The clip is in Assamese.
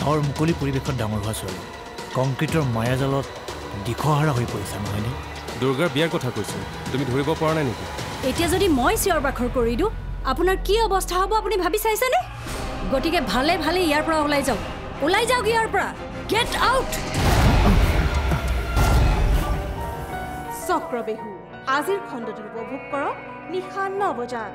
গাঁৱৰ মুকলি পৰিৱেশত ডাঙৰ হোৱা ছোৱালী। কংক্ৰিটৰ মায়াজালত দিশহাৰা হৈ পৰিছা নহয়নে? দুৰ্গাৰ বিয়াৰ কথা কৈছোঁ। তুমি ধৰিব পৰা নাই নেকি? এতিয়া যদি মই চিঞৰ বাখৰ কৰি দিওঁ আপোনাৰ কি অৱস্থা হ'ব আপুনি ভাবি চাইছেনে? গতিকে ভালে ভালে ইয়াৰ পৰা ওলাই যাওক। ওলাই যাওক ইয়াৰ পৰা। গেট আউট চক্ৰবেহু আজিৰ খণ্ডটো উপভোগ কৰক নিশা ন বজাত।